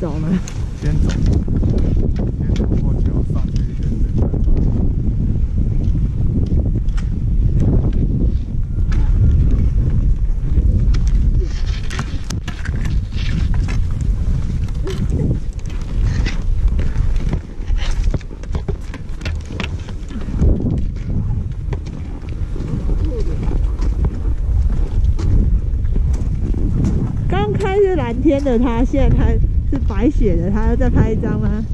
走呢，先走，刚开是蓝天的，它现在它。白写的他要再拍一张吗？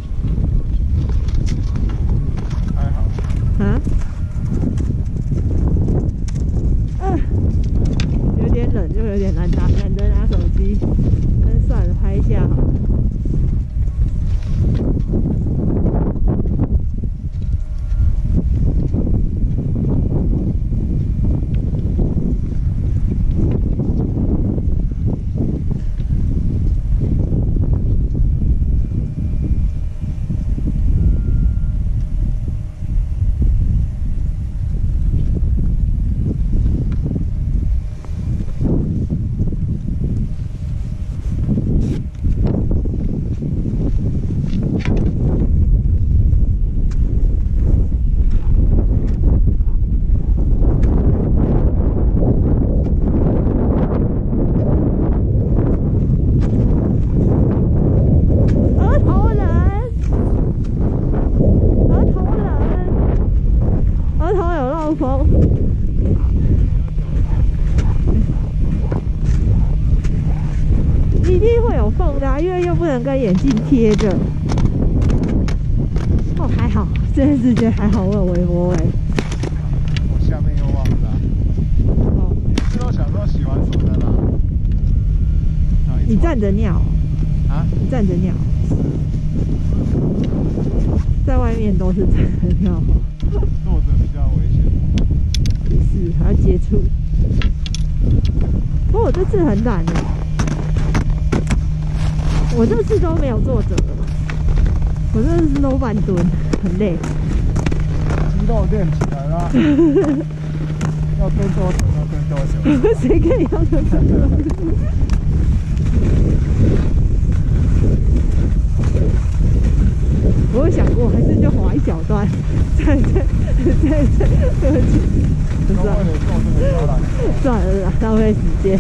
不能戴眼镜贴着。我有想过，还是就划一小段，再再再再，对不起，算，算了，浪费时间。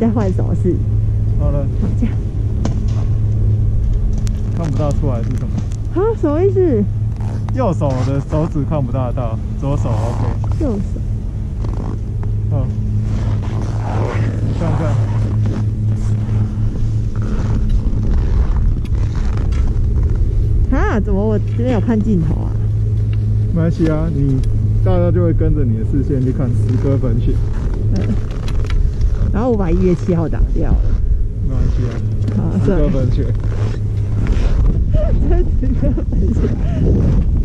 再换手势好了。这样。看不大出来是什么。啊什么意思？右手我的手指看不大到左手 ok 右手。好。你看看。啊怎么我这边有看镜头啊？没关系啊你大家就会跟着你的视线去看诗歌分写然后我把一月七号打掉了，啊？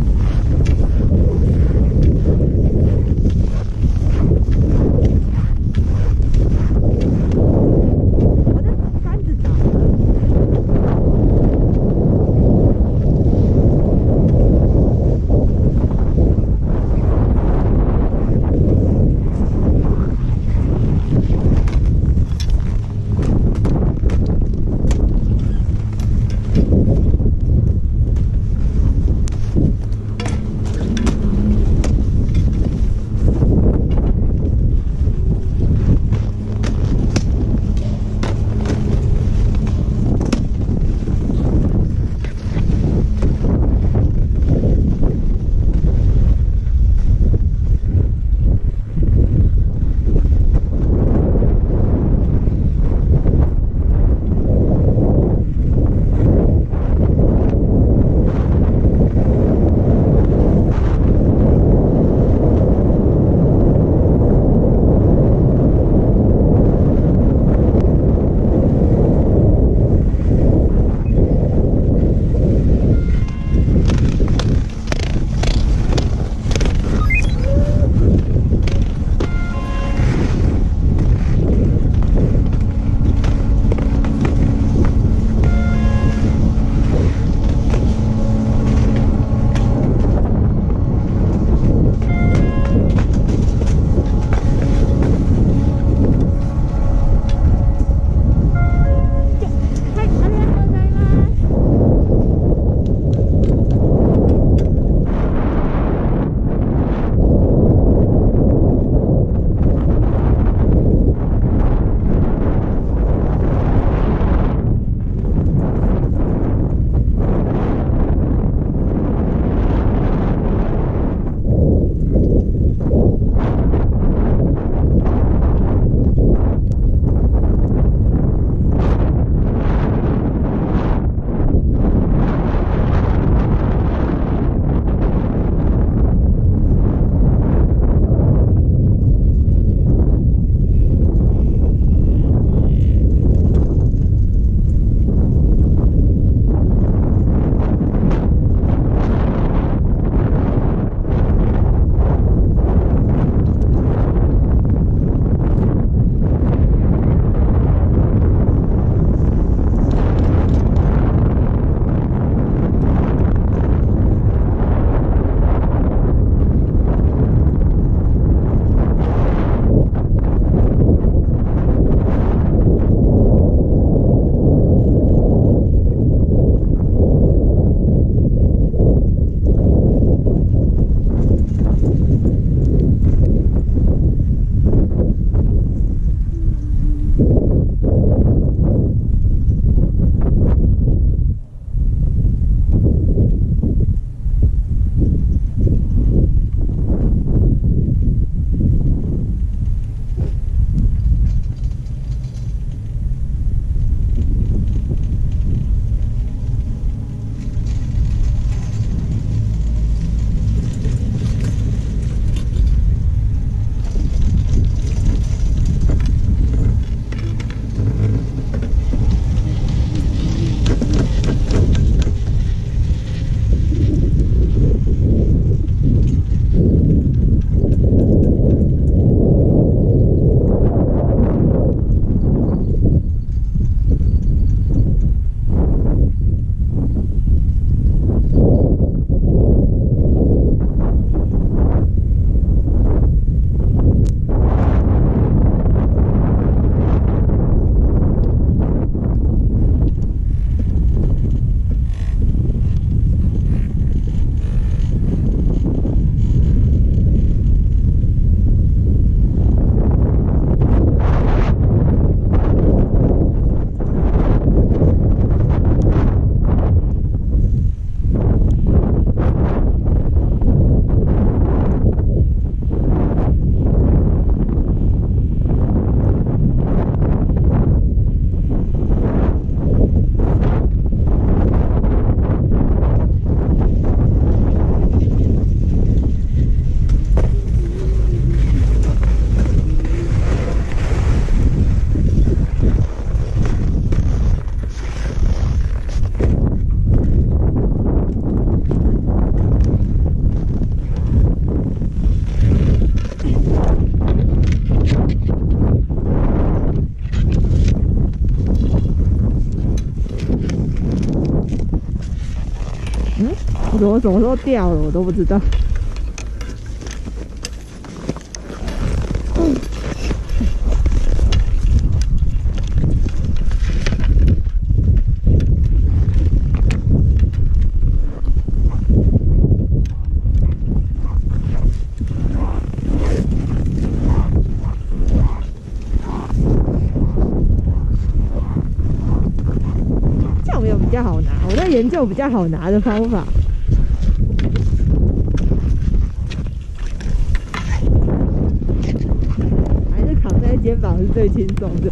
什么时候掉了，我都不知道。这样没有比较好拿？我在研究比较好拿的方法。还是扛在肩膀是最轻松的。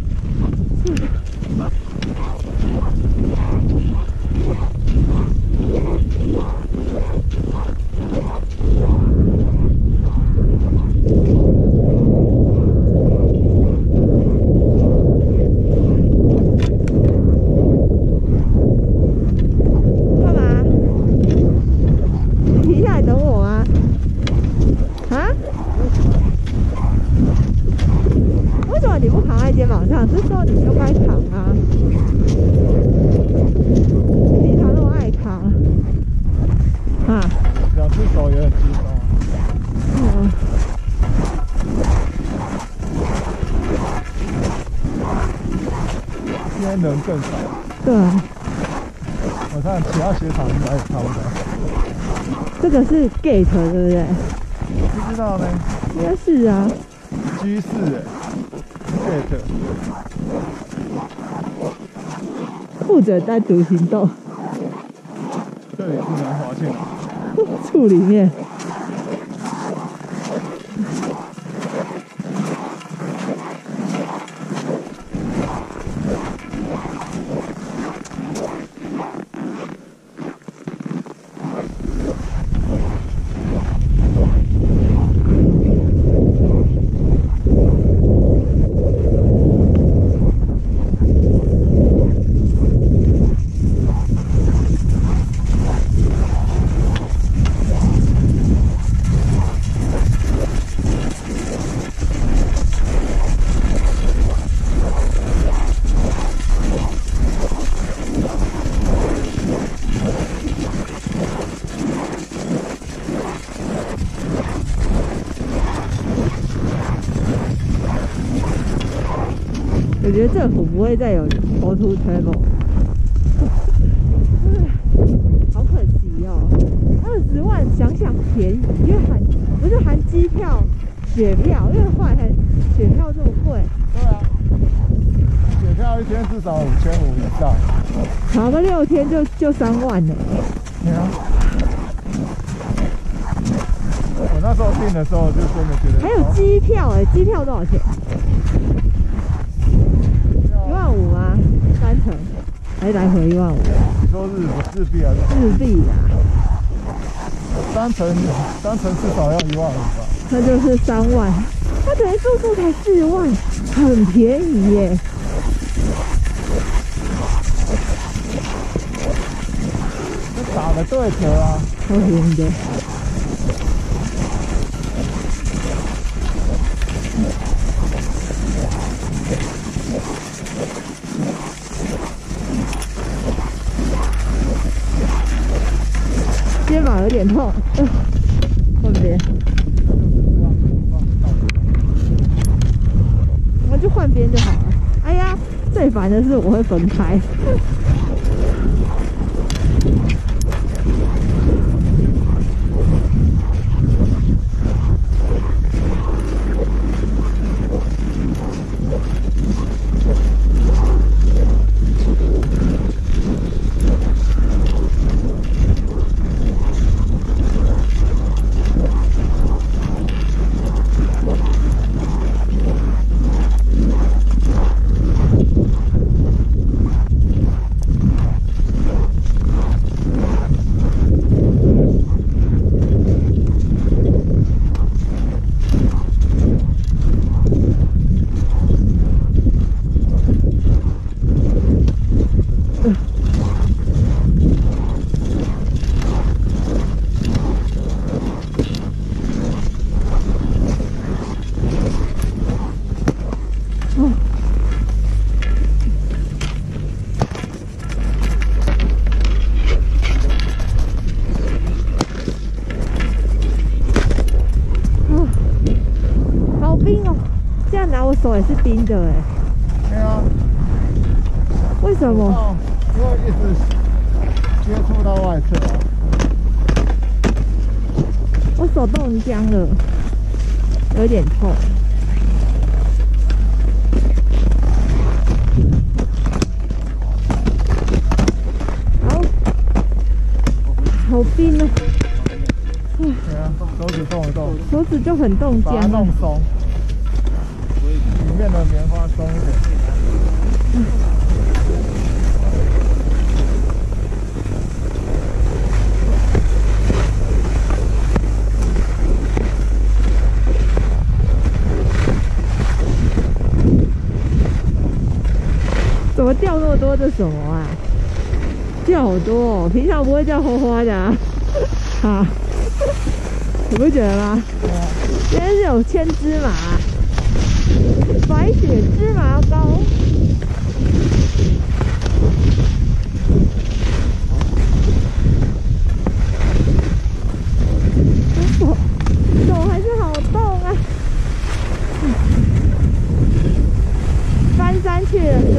干嘛？你停下来等我吗？啊？为什么你不扛在肩膀上？这时候你就该扛啊！你平常那么爱扛啊？两只手也很轻松啊。嗯。今天人更少，对啊，我看其他雪场应该也差不多。这个是 gate 对不对？不知道呢应该是啊。，G 四哎，Gate，单独行动，这里是南华县，处里面。觉得政府不会再有 o to travel，好可惜哦。二十万想想便宜，因为含不是含机票、雪票，因为换还雪票这么贵，对啊，雪票一天至少五千五以上。跑个六天就就三万了。你看，我那时候订的时候就真的觉得，还有机票哎、机票多少钱？一万五吗？单程还来回一万五？你说日日币还是日币啊，单程单程至少要一万五吧？那就是三万，他等于住宿才四万，很便宜耶。这打了对折啊！超便宜的。肩膀有点痛，嗯，换边，那就是这样子放到我们就换边就好了。哎呀，最烦的我会分开。的哎，对啊，为什么？哦，因为一直接触到外侧啊。我手都很僵了，有点痛。好，好冰哦，对啊，手指动一动，手指就很冻僵了。弄松，怎么掉那么多的什么啊？掉好多哦，平常不会掉花花的啊。哈，你不觉得吗？今天是有千芝麻，白雪芝麻糕。手手还是好冻啊！翻山去了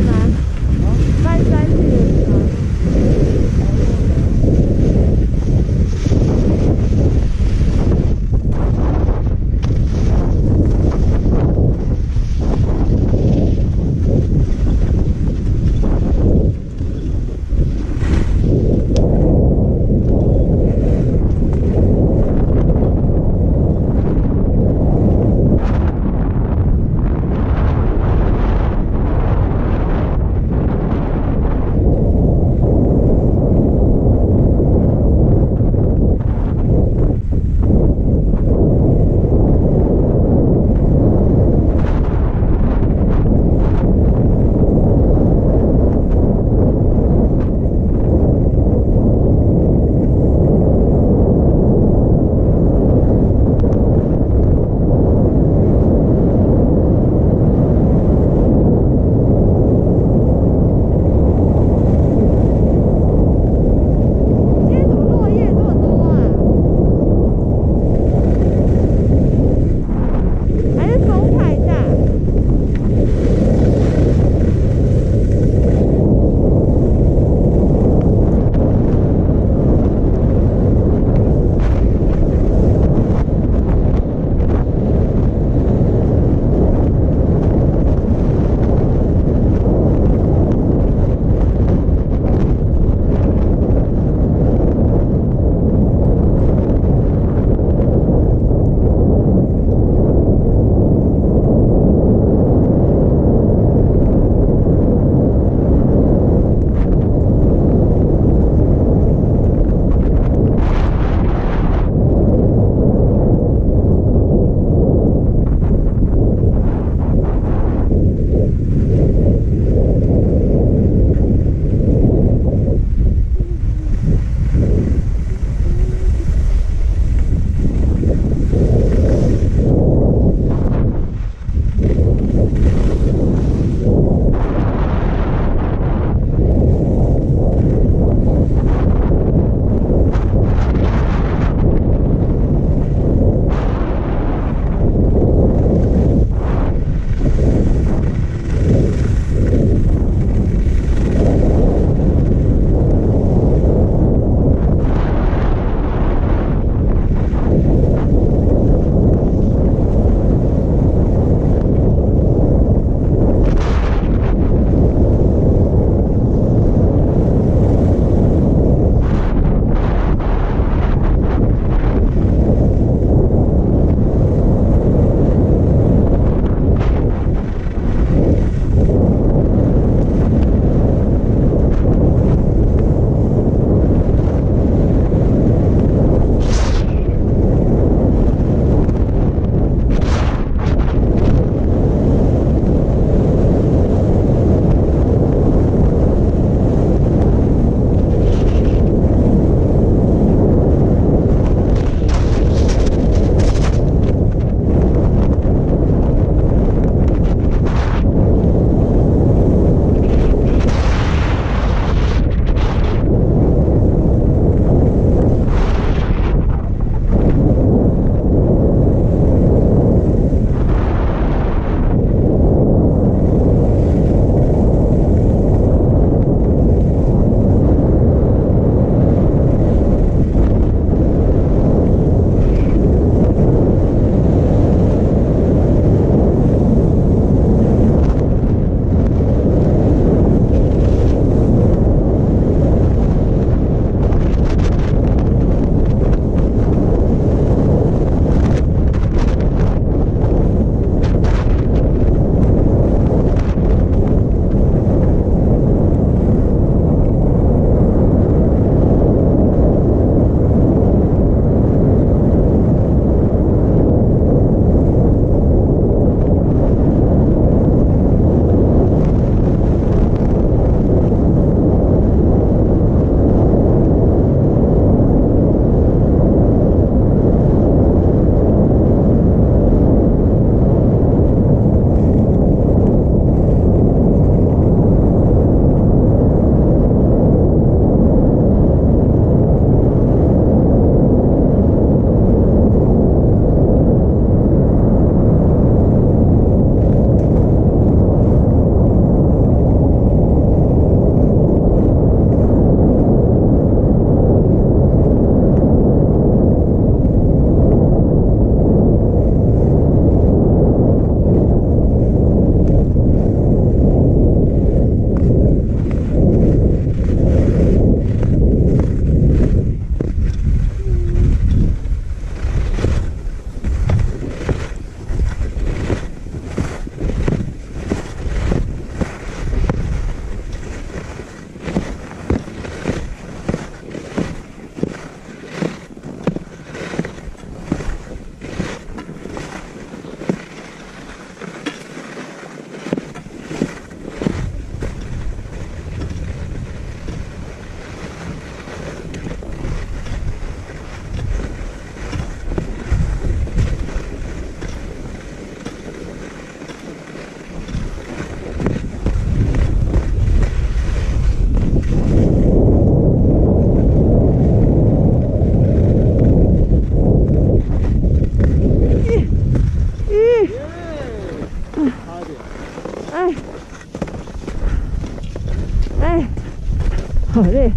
好累。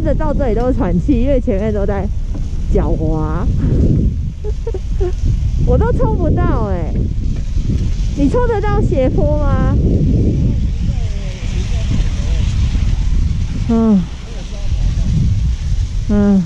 次真的到这里都是喘气，因为前面都在脚滑，我都冲不到哎、你冲得到斜坡吗？嗯嗯。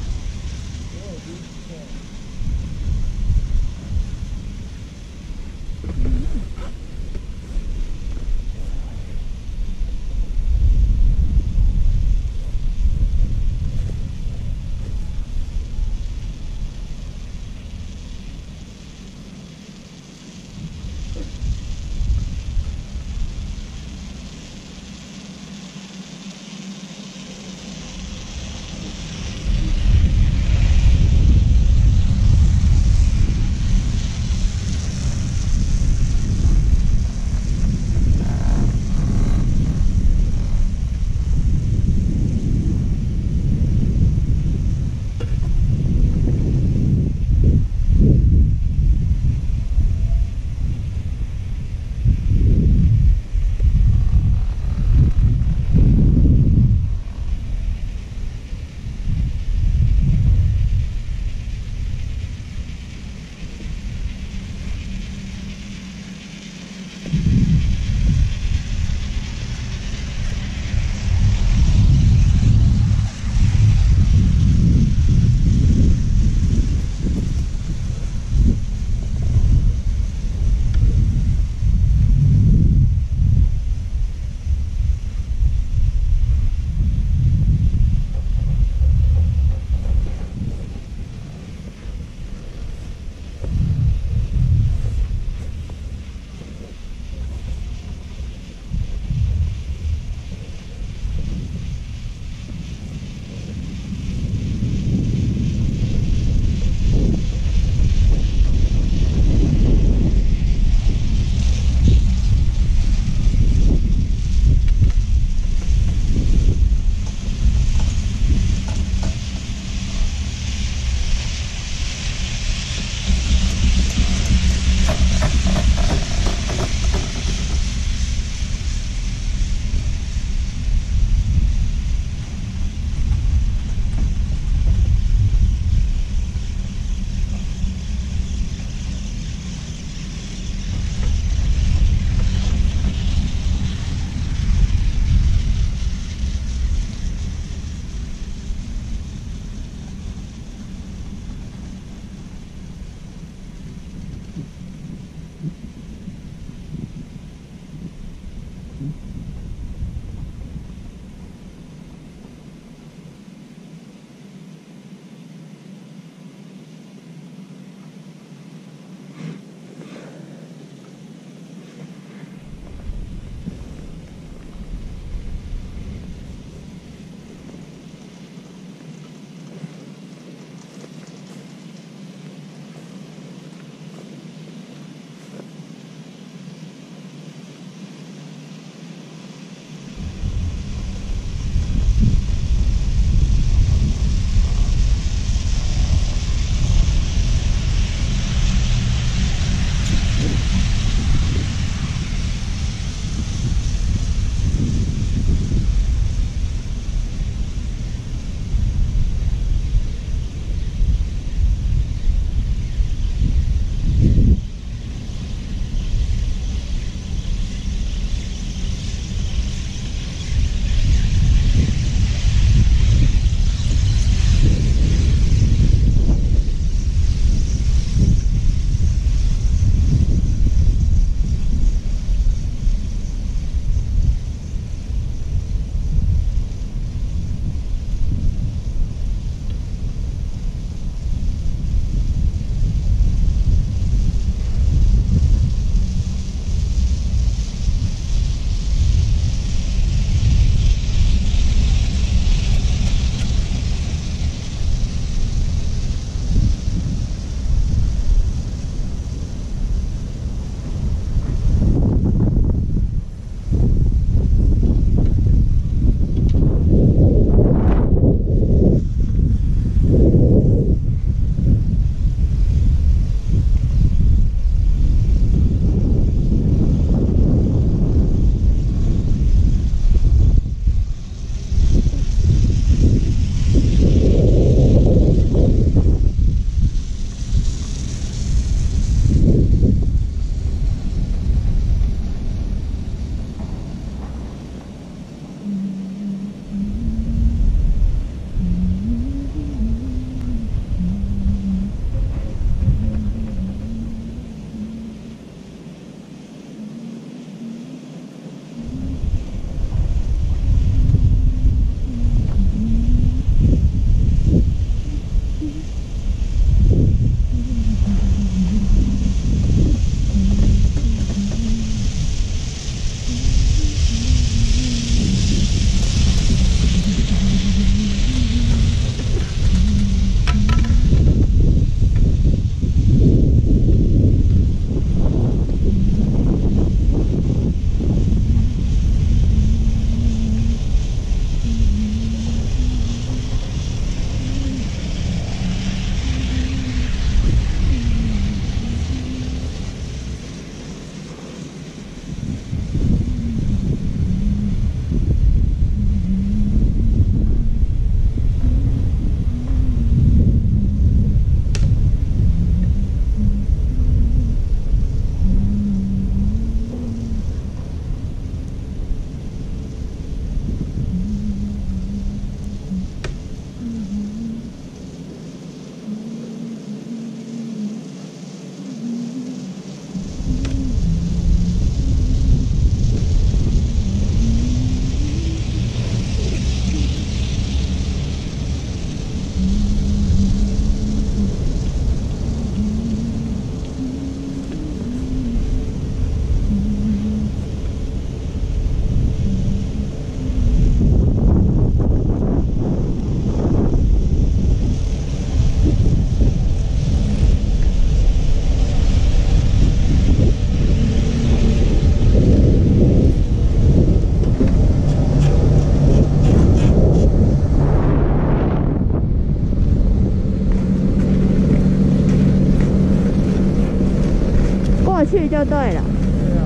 去就对了。对啊，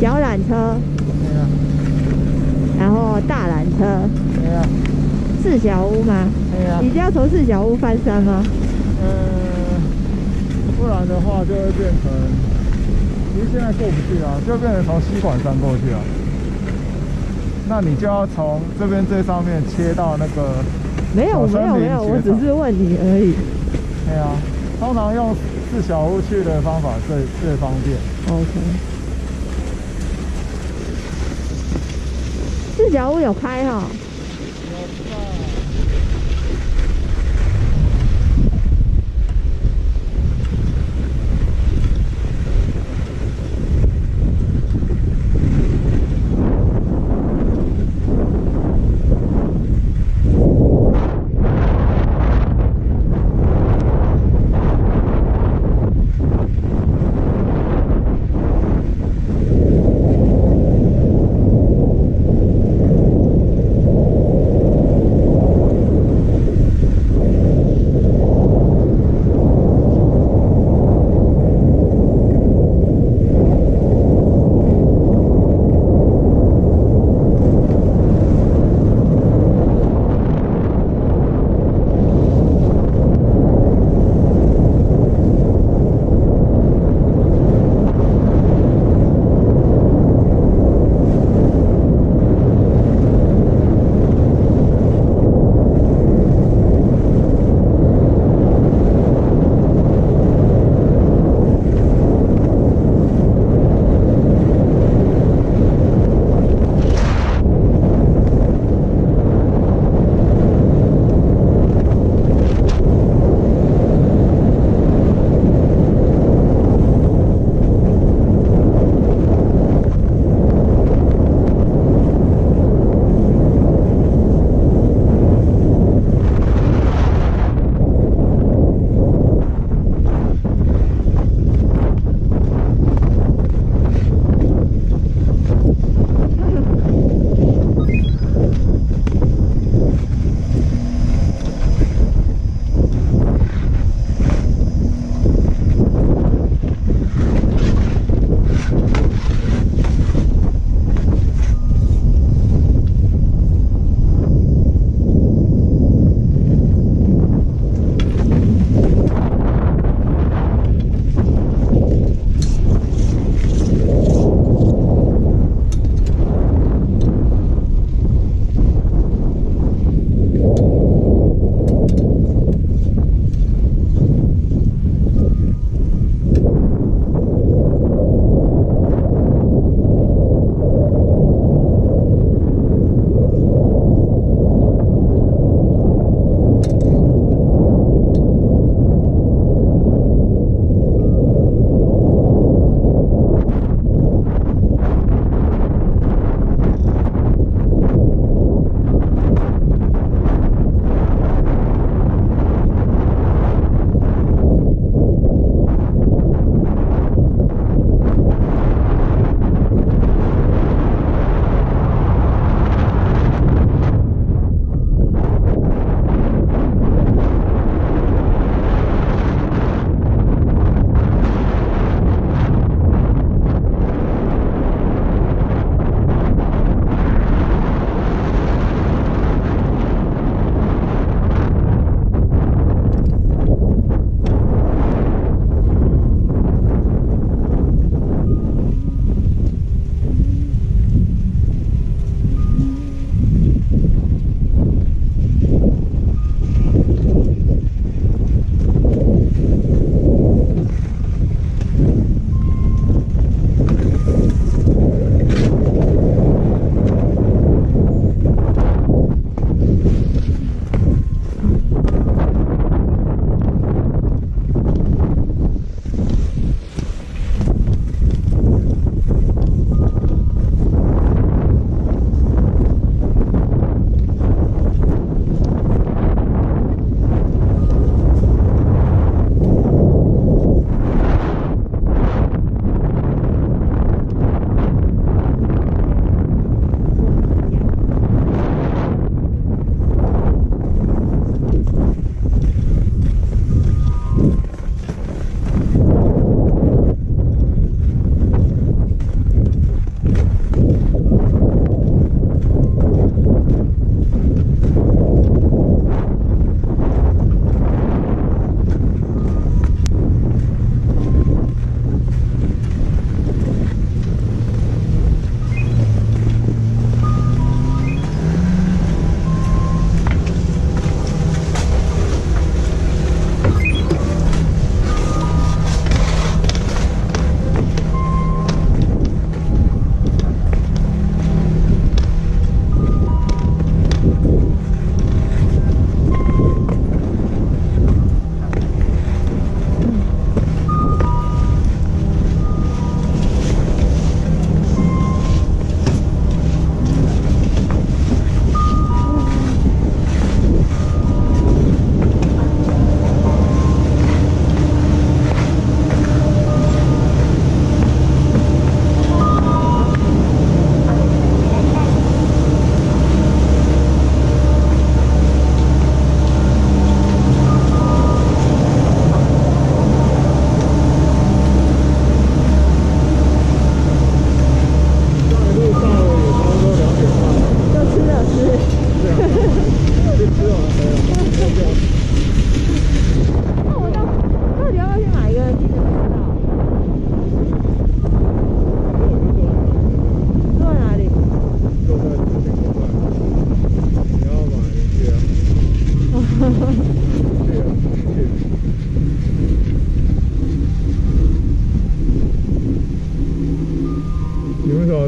小缆车，对啊，然后大缆车，对啊，四小屋吗？对啊。一定要从四小屋翻山吗？呃，不然的话就会变成，其实现在过不去啊，就变成从西管山过去啊。那你就要从这边最上面切到那个，没有没有没有，我只是问你而已。对啊，通常用四小屋去的方法最最方便。OK。四小屋有开哈、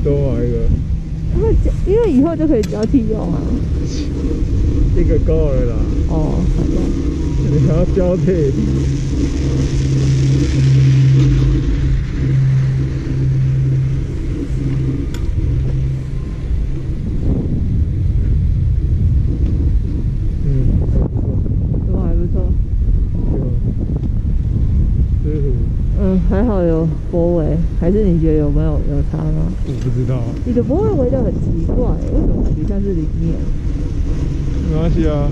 多买一个？因为因为以后就可以交替用啊。一个够了啦，哦，好的。你还要交替。嗯，都还不错。嗯，还好有波围，还是你觉得有没有有差吗？我不知道，你的不会围的很奇怪，为什么感觉像是里面？没关系啊。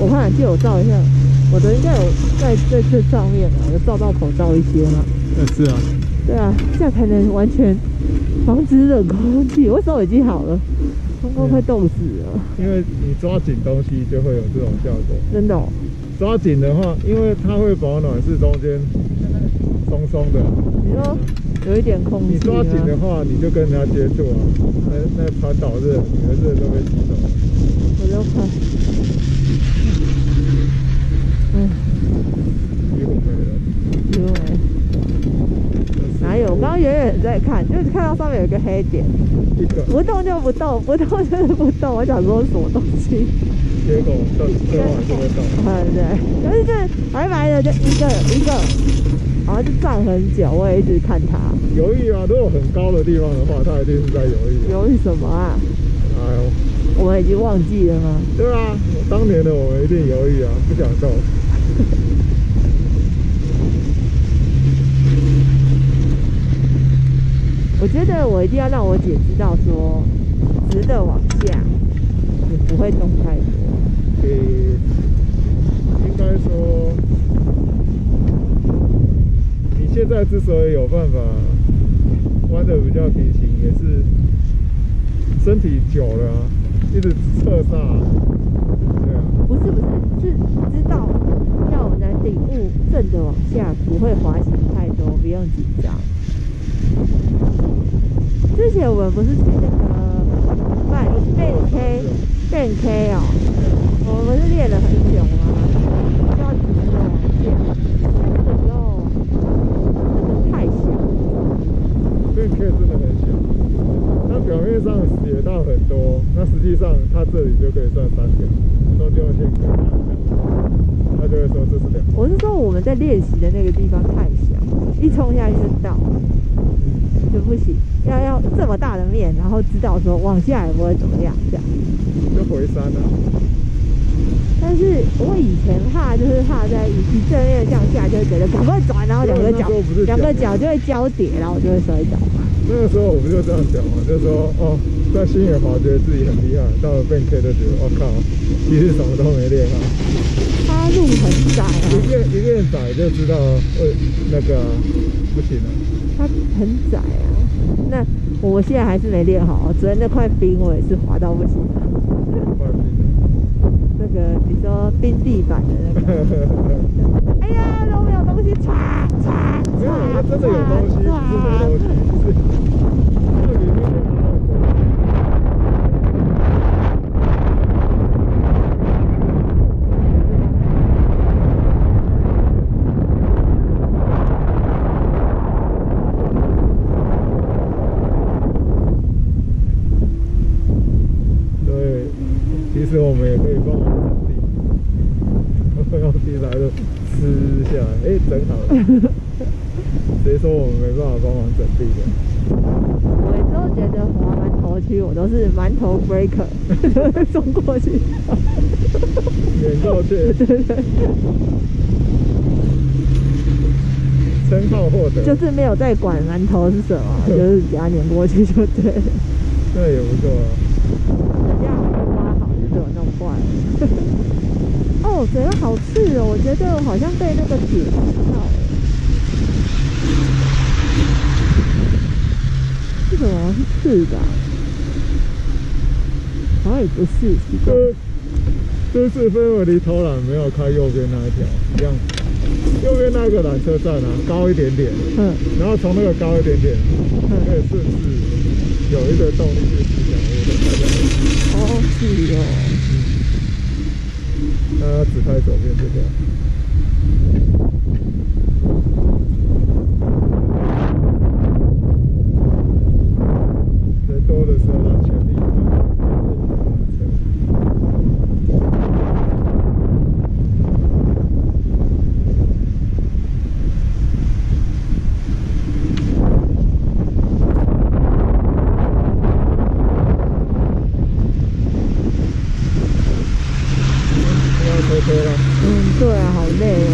我看借我照一下，我的应该有在在这上面啊，有照到口罩一些嘛。呃，是啊，对啊，这样才能完全防止冷空气。我手已经好了，刚刚快冻死了，因为你抓紧东西就会有这种效果。真的、哦。抓紧的话，因为它会保暖，是中间松松的。你说有一点空气、啊，你抓紧的话，你就跟人家接触啊，那那传导热，你的热都被吸走。我就看，嗯，几乎没了。因为哪有？我刚刚远远在看，就是看到上面有一个黑点，一个，不动就不动，不动就是不动。我想说什么东西？结果到最后还是会动。嗯，对，但是这白白的就一个一个，好像就站很久，我也一直看他。犹豫啊，如果很高的地方的话，他一定是在犹豫。犹豫什么啊？哎呦，我们已经忘记了吗？对啊，当年的我们一定犹豫啊，不想动。我觉得我一定要让我姐知道说，直的往下，你不会动太多。对，应该说，你现在之所以有办法弯的比较平行，也是身体久了，一直侧煞，对啊，不是不是，是知道要能顶物正的往下，不会滑行太多，不用紧张。之前我们不是去那个半半 K 半 K 哦，我们不是练了很久吗？要直的往下，那个时候那个太小，这个 K 真的很小，它表面上写到很多，那实际上它这里就可以算三条，中间线可以拿下，它就会说这是两。我是说我们在练习的那个地方太小，一冲下去就到了。就不行，要要这么大的面，然后知道说往下也不会怎么样，这样。就回山啊。但是我以前怕就是怕在一正面向下，就会觉得赶快转，然后两个脚两个脚就会交叠，然后我就会摔跤。那个时候我们就这样讲嘛，就说哦，在新野滑觉得自己很厉害，到了变 K 就觉得我、哦、靠，其实什么都没练好。它路很窄啊，一练一练窄就知道会那个不行了。它很窄啊。那我现在还是没练好，昨天那块冰我也是滑到不行。块冰。那个你说冰地板的那个。哎呀，都没有东西，擦擦没有，它真的有东西，不是没东西，是这里面对，其实我们也可以帮忙整地，用地来就撕下来，哎，整好了。谁说我们没办法帮忙整地的？我都觉得滑馒头区，我都是馒头 breaker，冲过去，碾过去，对对对，称号获得，就是没有在管南头是什么，就是给它碾过去就对了。这也不错啊。人家好像挖好，就被我弄坏了。哦，嘴巴好刺哦，我觉得我好像被那个铁刺到了。这种是刺的、啊，好像也不是，奇怪。这次飞我离投篮没有开右边那一条，一样，右边那个缆车站啊，高一点点，嗯，然后从那个高一点点，可以顺势有一个动力去骑小路的。哦，是哦。嗯他只开左边这条。人多的时候，他全力嗯，对啊，好累哦。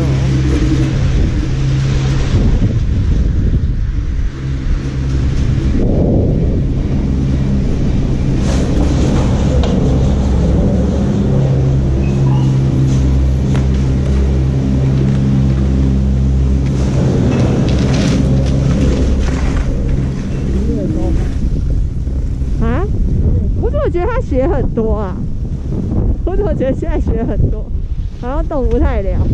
啊？我怎雪很多啊？我怎么觉得现在雪很多，好像动不太了。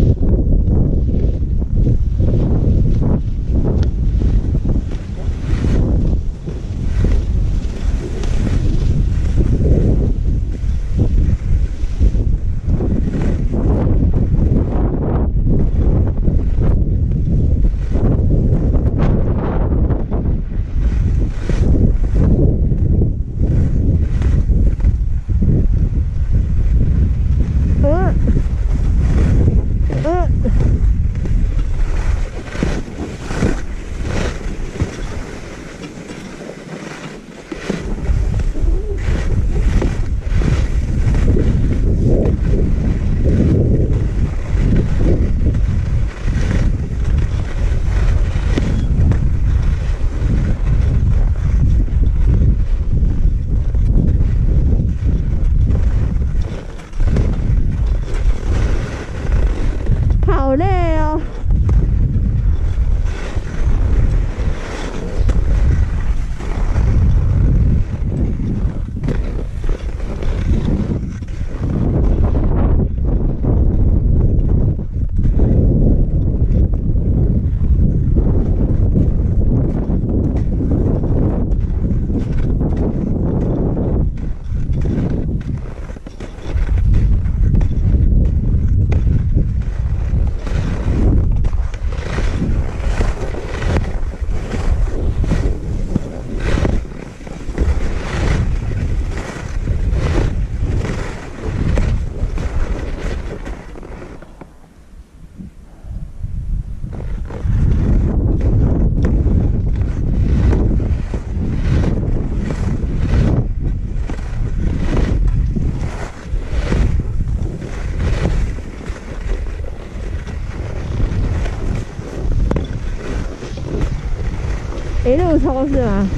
肉超市吗？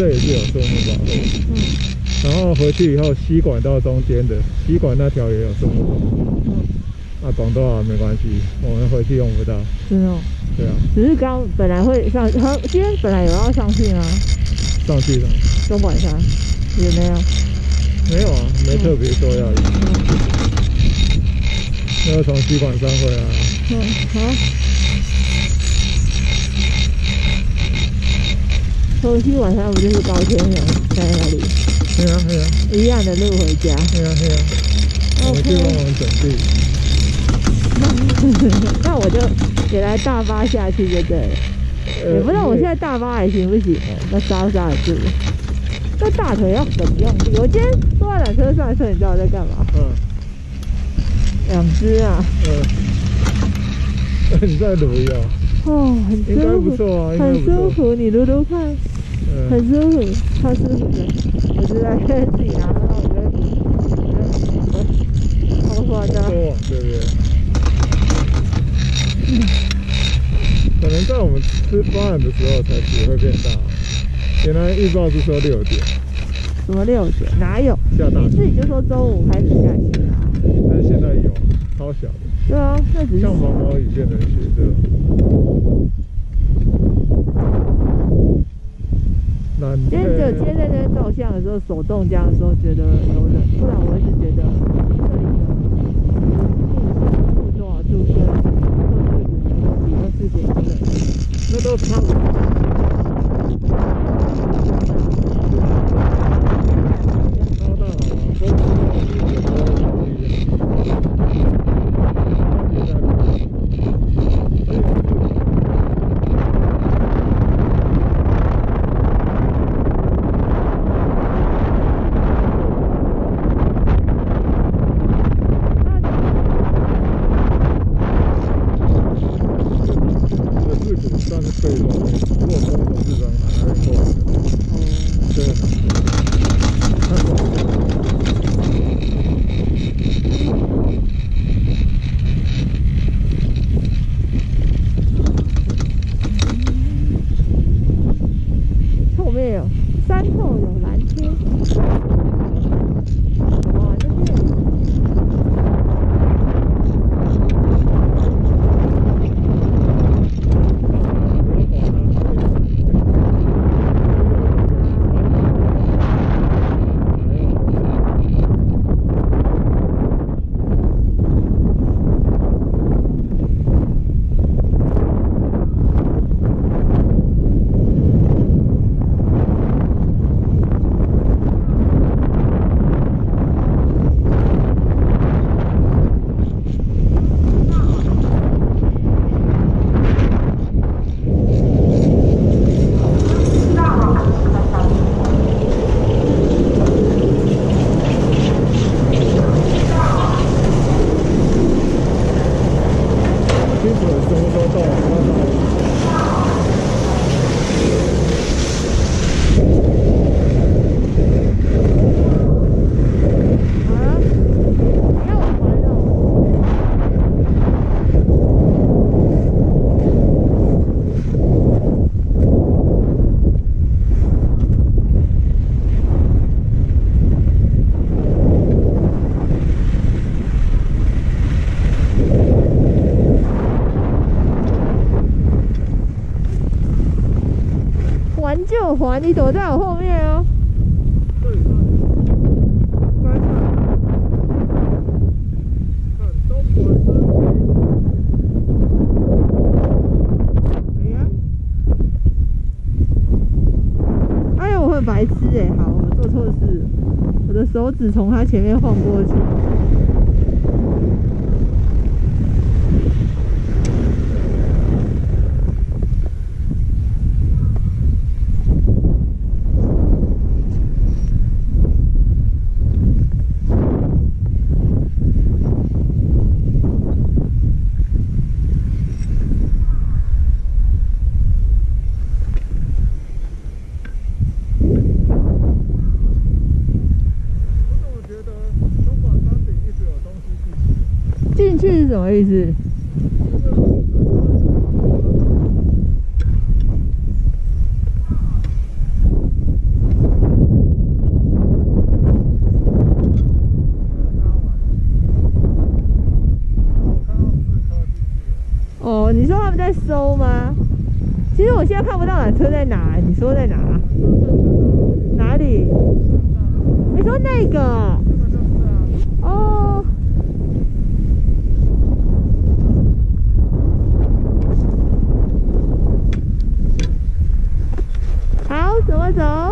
这也是有树木保护。嗯然后回去以后，吸管到中间的吸管那条也有树木保护。嗯，啊，广东啊没关系，我们回去用不到。真的，对啊，只是刚本来会上，他今天本来有要上去吗？上去了中管山也没有，没有啊？没特别说要用，那个从吸管山回来啊。嗯，好。从西晚上不就是高天人在那里对啊，对啊，一样的路回家？对啊，对啊。我们去帮忙准备。那我就也来大巴下去就对了。呃也不知道我现在大巴还行不行哦，那刹不刹得住？那大腿要很用力。我今天坐在缆车上的时候，你知道我在干嘛？嗯两只啊，嗯。你在撸呀？哦，很应该舒服，不错啊，应该很不错。舒服。你撸撸看，嗯很舒服，超舒服的。我就在自己拿到我觉得觉得，超夸张。多往这边。可能在我们吃饭的时候才雪会变大。原来预报是说六点什么六点？哪有？下大雪，你自己就说中午开始下雪啊。但是现在有超小的，对啊，那只是像毛毛雨变成雪这种。那今天只有今天在那边照相的时候，手动这样的时候觉得有冷，不然我一直觉得这里的度多少度跟负比那四点一冷。那都差不多。有还，你躲在我后面哦。这里看，再看，看东莞山哎呀，哎呀，我很白痴哎，好，我做错事，我的手指从他前面晃过去。我怎么觉得东莞山顶一直有东西进去？进去是什么意思？哦，你说他们在搜吗？其实我现在看不到缆车在哪，你说在哪？哪里？你说那个？哦。好，怎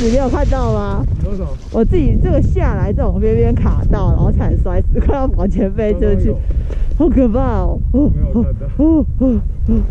点没有看到吗？我自己这个下来这种边边卡到，然后惨摔死，快要往前飞出去，好可怕哦！没有看到。哦哦哦。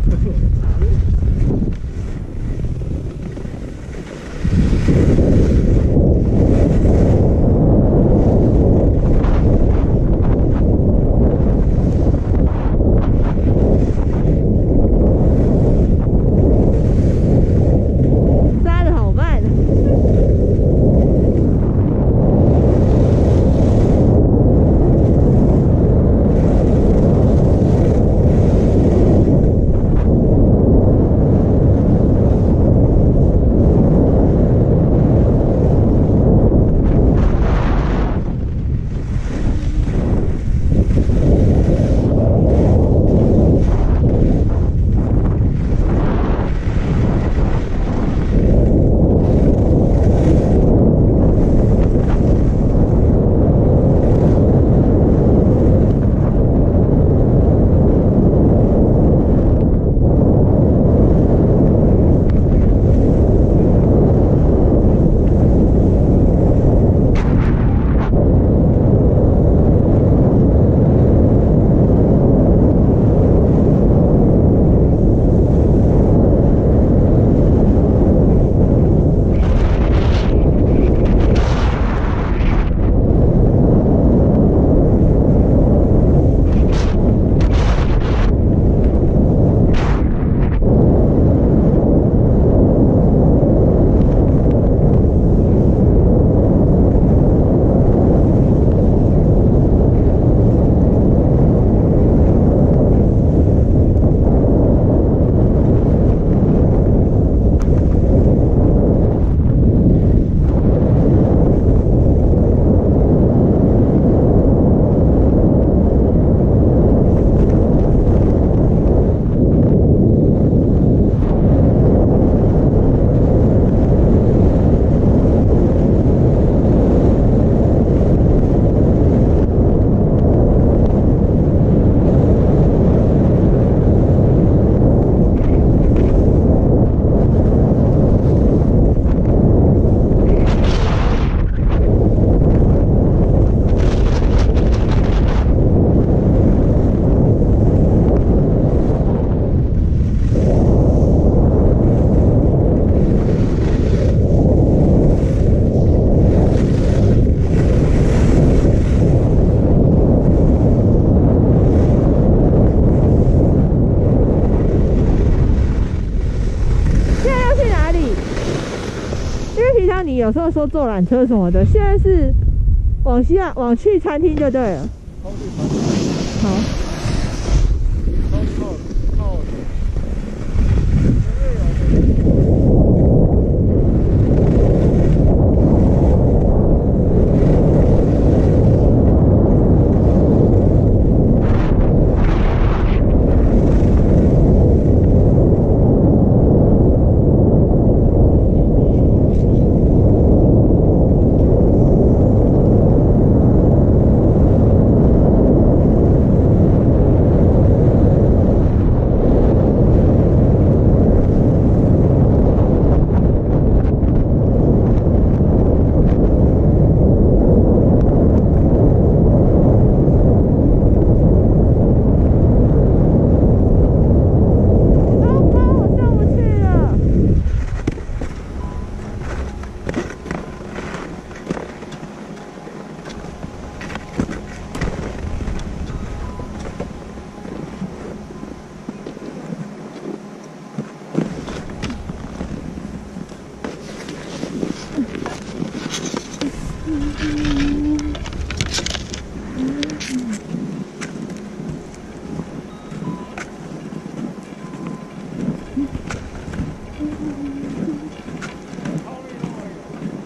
有时候说坐缆车什么的，现在是往西啊，往去餐厅就对了。好，糟糕，我上不去了。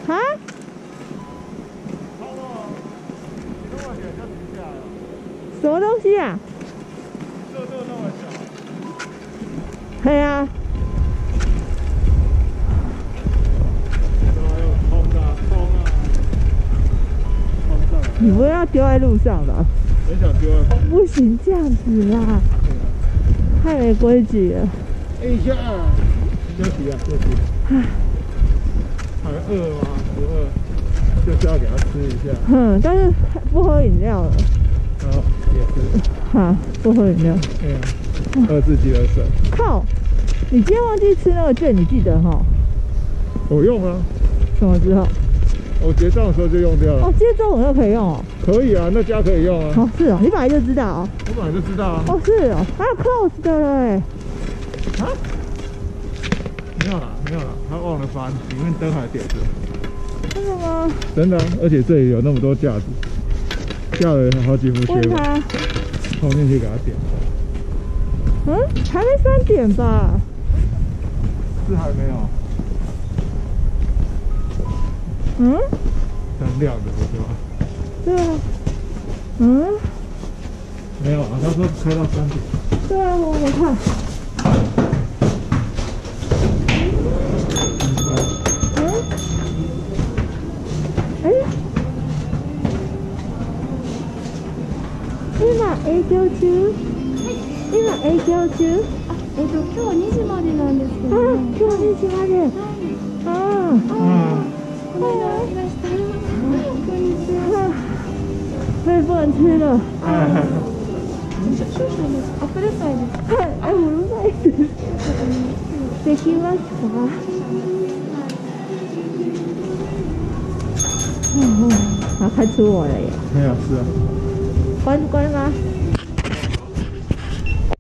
啊？什么东西啊？对啊，你不要丢在路上了？很想丢啊！不行这样子啦，太没规矩了。哎呀，休息啊，休息。还饿吗？不饿，就是要给他吃一下。哼，但是不喝饮料了，好也是，哈，不喝饮料。对啊，喝自己的水。靠，你今天忘记吃那个券，你记得哈？我用啊，什么时候？我结账的时候就用掉了。哦，今天中午又可以用哦。可以啊，那家可以用啊。哦，是哦，你本来就知道哦。我本来就知道啊。哦，是哦，还有 close 的了哎。啊？没有啦，没有啦，他忘了关，里面灯还点着。真的吗？真的啊、而且这里有那么多架子，架了好几副鞋吧，问他，冲进去给他点。嗯，还没三点吧？是还没有，嗯，灯亮着不是吗？うん。目をらん。で。う、営業中、はい、今営業中あ、えっと今日二時までなん。ですけど、ね、あ、今日二時まで、はい、ああ、ああ、こ我也不能吃了。少々です。アップルパイです。はい、あ、うるさいです。できますか？嗯嗯，好，快出我了耶！没有是啊。关关吗？